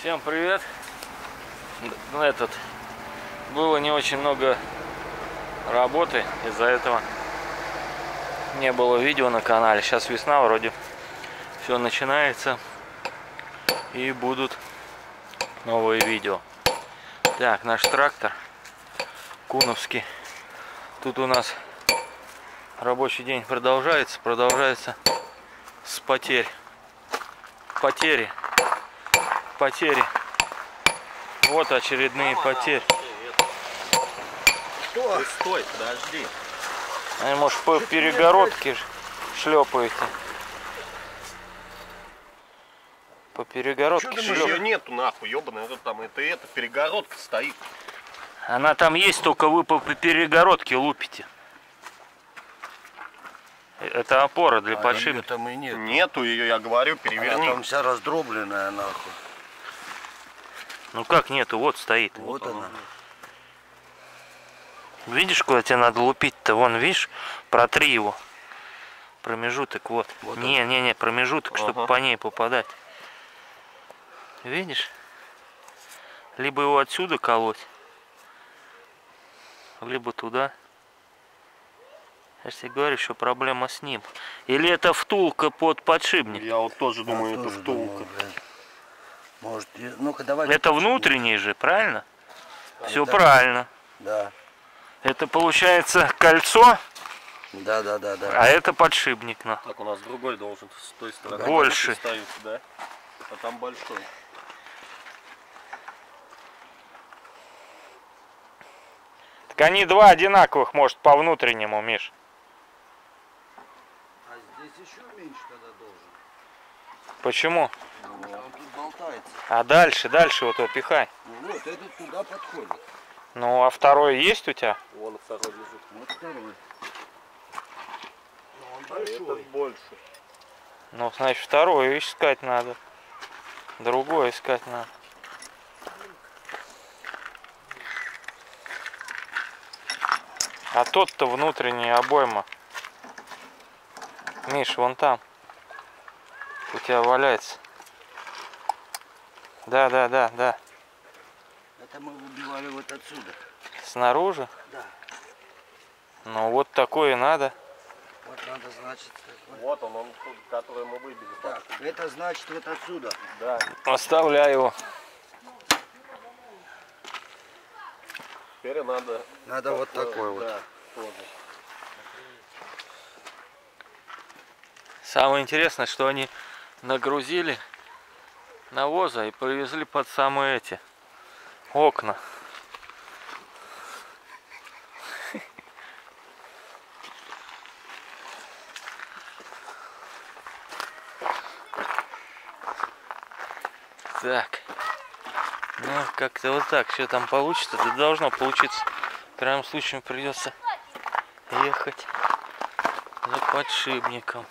Всем привет! Ну, этот было не очень много работы, из-за этого не было видео на канале. Сейчас весна, вроде все начинается и будут новые видео. Так, наш трактор Куновский. Тут у нас рабочий день продолжается, продолжается с потерь. Потери. Потери. Вот очередные потери. Ты стой, подожди. Они, может, по перегородке шлепаете. По перегородке Что думаешь, ее нету нахуй, ебаный, это там, это это, перегородка стоит. Она там есть, только вы по по перегородке лупите. Это опора для А подшипника. там и нет. Нету ее, я говорю, Она переверни. там вся раздробленная нахуй. Ну как нету, вот стоит. Вот она. Видишь, куда тебе надо лупить-то? Вон, видишь, протри его. Промежуток, вот. Вот не, не, не, промежуток, чтобы Ага. по ней попадать. Видишь? Либо его отсюда колоть, либо туда. Я же тебе говорю, еще проблема с ним. Или это втулка под подшипник? Я вот тоже думаю, Я это тоже втулка. думаю. Может, ну-ка давай. Это внутренний же, правильно? Все это- правильно. Да. Это получается кольцо, Да, да, да, да. а это подшипник. На. Так, у нас другой должен с той стороны. Больше. Стоит, да? А там большой. Так они два одинаковых, может, по внутреннему, Миш. А здесь еще меньше тогда должен. Почему? А он тут болтается. А дальше, дальше вот его пихай. Ну вот, этот туда подходит. Ну, а второй есть у тебя? Вон второй лежит. Вот второй. Но он А большой. этот больше. Ну, значит, второй искать надо. Другой искать надо. А тот-то внутренняя обойма. Миш, вон там. У тебя валяется. Да, да, да, да. Это мы выбивали вот отсюда. Снаружи. Да. Ну, вот такое и надо. Вот надо, значит, такой. Вот он, он, тот, который мы выбили. Так, это значит вот отсюда. Да. Оставляй его. Теперь надо... Надо вот такой вот. Да. Самое интересное, что они нагрузили навоза и привезли под самые эти окна. Так. Ну, как-то вот так. Что там получится? Это должно получиться. В крайнем случае придется ехать за подшипником.